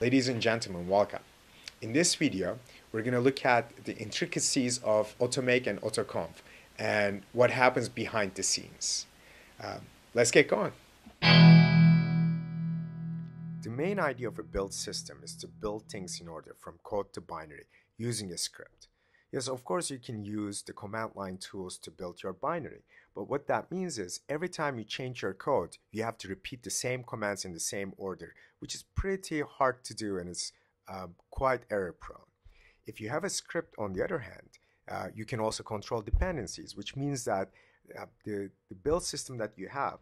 Ladies and gentlemen, welcome. In this video, we're going to look at the intricacies of AutoMake and AutoConf and what happens behind the scenes. Um, let's get going. The main idea of a build system is to build things in order from code to binary using a script. Yes, of course, you can use the command line tools to build your binary, but what that means is every time you change your code, you have to repeat the same commands in the same order, which is pretty hard to do and it's um, quite error prone. If you have a script, on the other hand, uh, you can also control dependencies, which means that uh, the, the build system that you have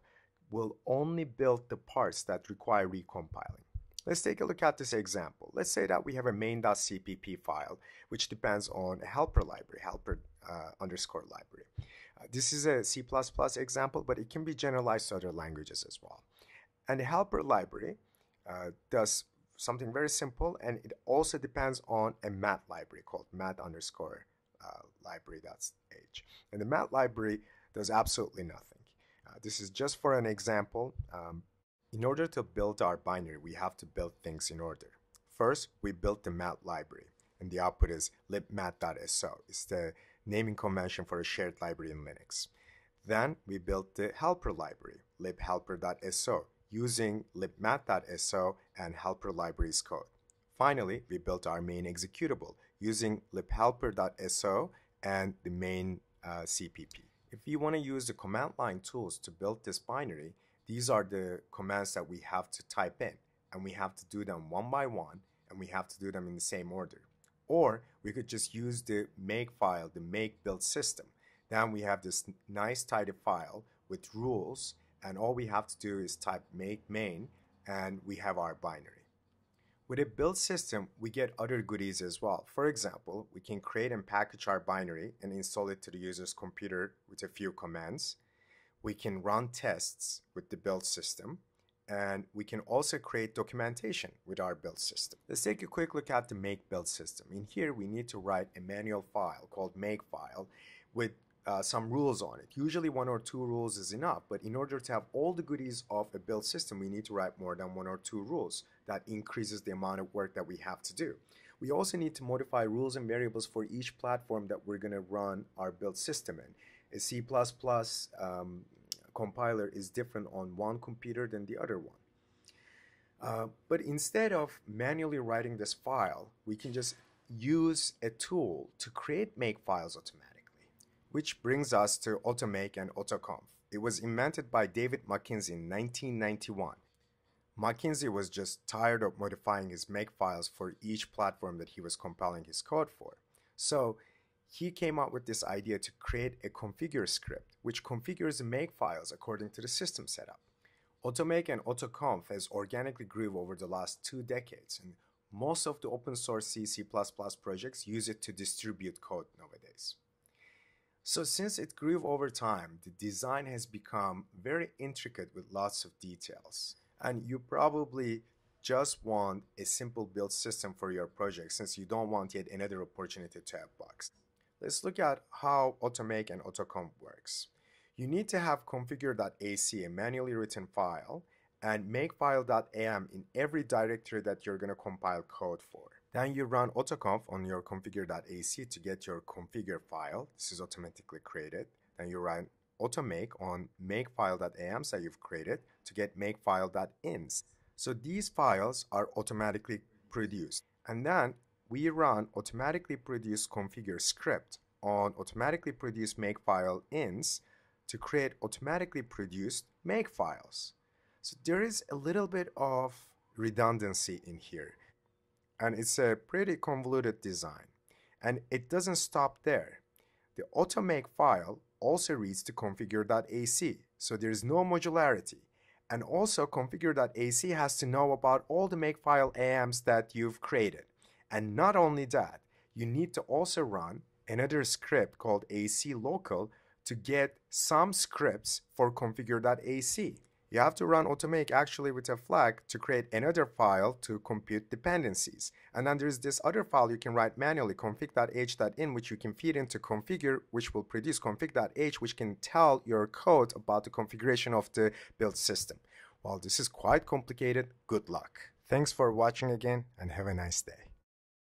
will only build the parts that require recompiling. Let's take a look at this example. Let's say that we have a main.cpp file, which depends on a helper library, helper uh, underscore library. This is a C++ example, but it can be generalized to other languages as well. And the helper library uh, does something very simple, and it also depends on a math library called mat underscore uh, library.h. And the math library does absolutely nothing. Uh, this is just for an example. Um, in order to build our binary, we have to build things in order. First, we built the math library, and the output is libmat.so. It's the naming convention for a shared library in Linux. Then we built the helper library, libhelper.so, using libmat.so and helper libraries code. Finally, we built our main executable using libhelper.so and the main uh, CPP. If you want to use the command line tools to build this binary, these are the commands that we have to type in, and we have to do them one by one, and we have to do them in the same order. Or we could just use the make file, the make build system. Then we have this nice tidy file with rules, and all we have to do is type make main, and we have our binary. With a build system, we get other goodies as well. For example, we can create and package our binary and install it to the user's computer with a few commands we can run tests with the build system and we can also create documentation with our build system. Let's take a quick look at the make build system. In here, we need to write a manual file called makefile with uh, some rules on it. Usually one or two rules is enough, but in order to have all the goodies of a build system, we need to write more than one or two rules. That increases the amount of work that we have to do. We also need to modify rules and variables for each platform that we're going to run our build system in. A C++ um, compiler is different on one computer than the other one. Uh, but instead of manually writing this file, we can just use a tool to create make files automatically. Which brings us to AutoMake and AutoConf. It was invented by David Mackenzie in 1991. Mackenzie was just tired of modifying his make files for each platform that he was compiling his code for. So he came up with this idea to create a configure script which configures the make files according to the system setup. AutoMake and AutoConf has organically grew over the last two decades, and most of the open source C, C++ projects use it to distribute code nowadays. So since it grew over time, the design has become very intricate with lots of details. And you probably just want a simple build system for your project since you don't want yet another opportunity to have bugs. Let's look at how AutoMake and AutoConf works. You need to have configure.ac, a manually written file, and makefile.am in every directory that you're going to compile code for. Then you run AutoConf on your configure.ac to get your configure file. This is automatically created. Then you run automake on makefile.am that you've created to get makefile.ins. So these files are automatically produced. And then we run automatically produce configure script on automatically produce makefile ins to create automatically produced makefiles. So there is a little bit of redundancy in here and it's a pretty convoluted design. And it doesn't stop there. The automake file also reads to configure.ac, so there's no modularity. And also configure.ac has to know about all the makefile AMs that you've created. And not only that, you need to also run another script called aclocal to get some scripts for configure.ac. You have to run automake actually with a flag to create another file to compute dependencies. And then there's this other file you can write manually, config.h.in, which you can feed into configure, which will produce config.h, which can tell your code about the configuration of the build system. While this is quite complicated, good luck. Thanks for watching again and have a nice day.